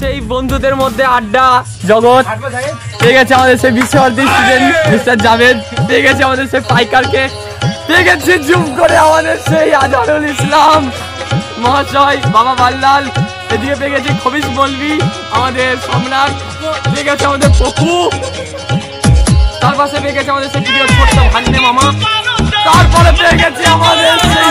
সেই বন্ধুদের মধ্যে আড্ডা, জগৎ। পেয়ে গেছে আমাদের সেই বিশ্বভারতী স্টুডেন্ট মিস্টার জাভেদ। পেয়ে গেছে আমাদের সেই পাইকারকে। পেয়ে গেছে জুম করে আমাদের সেই আজহারুল ইসলাম মহাশয়, বাবা বাল্লাল। এদিকে পেয়ে গেছে খবিস বলবি, আমাদের সম্রাট। পেয়ে গেছে আমাদের পপু। তার পাশে পেয়ে গেছে আমাদের সেই ভিডিও ছোট্ট ভান্নে মামা। তারপরে পেয়ে গেছে আমাদের সেই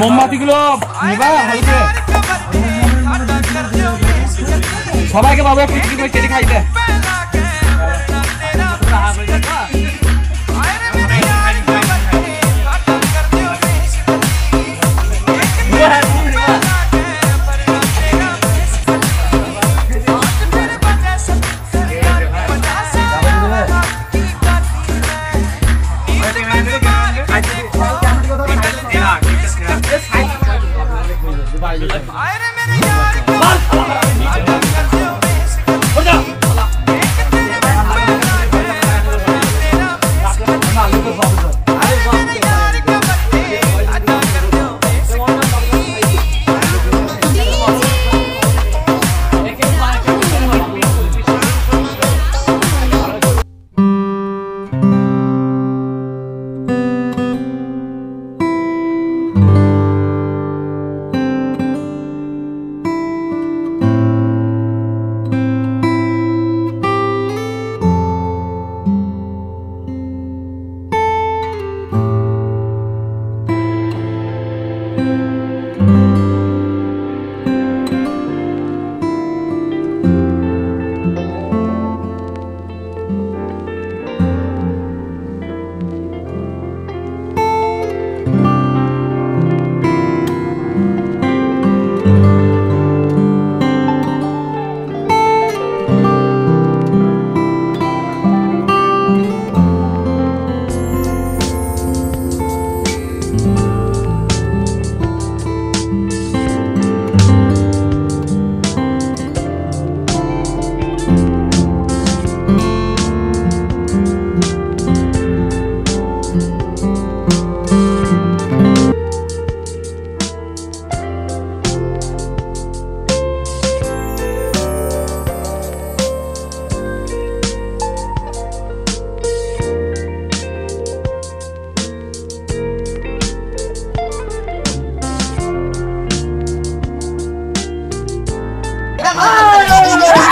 মোমবাতিগুলো নেবা সবাইকে বাবু একটু কেটে খাইতে। I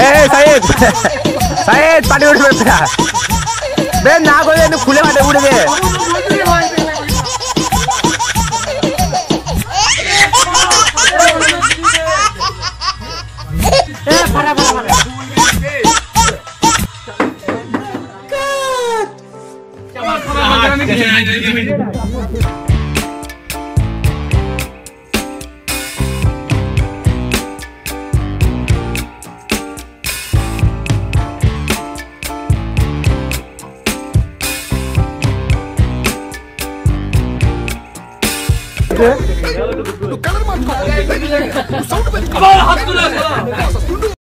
এই সাইদ সাইদ পানি উঠবে বে না করে খুলে মাঠে উঠে দে నువ్వు కలర్ మార్చుకో సౌండ్ పెట్టుకో